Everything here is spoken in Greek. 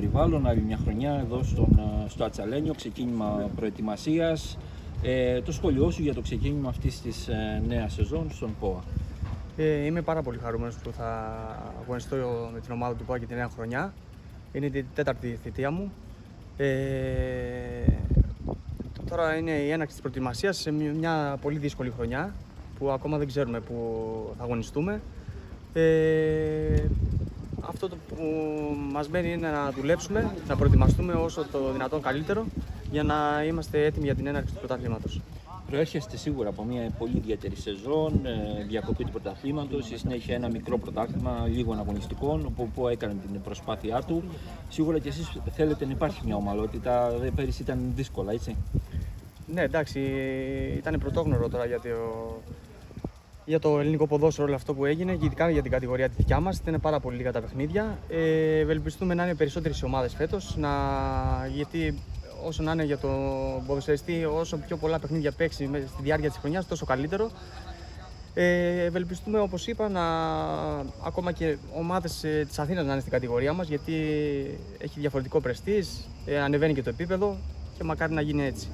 περιβάλλον, άλλη μια χρονιά εδώ στον, στο Ατσαλένιο, ξεκίνημα προετοιμασίας. Ε, το σχόλιο σου για το ξεκίνημα αυτής της ε, νέας σεζόν στον ΠΟΑ. Ε, είμαι πάρα πολύ χαρούμενος που θα αγωνιστώ με την ομάδα του ΠΟΑ και τη νέα χρονιά. Είναι η τέταρτη θητεία μου. Ε, τώρα είναι η έναρξη της προετοιμασίας σε μια πολύ δύσκολη χρονιά που ακόμα δεν ξέρουμε που θα αγωνιστούμε. Ε, αυτό το που μας μένει είναι να δουλέψουμε, να προετοιμαστούμε όσο το δυνατόν καλύτερο για να είμαστε έτοιμοι για την έναρξη του πρωταθλήματος. Προέρχεστε σίγουρα από μια πολύ ιδιαίτερη σεζόν, ε, διακοπή του πρωταθλήματος. Η συνέχεια ένα μικρό πρωτάθλημα λίγων αγωνιστικών, όπου έκανε την προσπάθειά του. Σίγουρα και εσείς θέλετε να υπάρχει μια ομαλότητα. Πέρυσι ήταν δύσκολα, έτσι. Ναι, εντάξει, ήταν πρωτόγνωρο τώρα για το, για το ελληνικό ποδόσφαιρο όλο αυτό που έγινε και ειδικά για την κατηγορία τη δικιά μας. Ήταν πάρα πολύ λίγα τα παιχνίδια. Ε, ευελπιστούμε να είναι περισσότερες οι ομάδες φέτος, να... γιατί όσο να είναι για τον ποδοσφαιριστή, όσο πιο πολλά παιχνίδια παίξει στη διάρκεια της χρονιάς, τόσο καλύτερο. Ε, ευελπιστούμε, όπως είπα, να ακόμα και ομάδες ε, της Αθήνας να είναι στην κατηγορία μας, γιατί έχει διαφορετικό πρεστής, ε, ανεβαίνει και το επίπεδο και μακάρι να γίνει έτσι.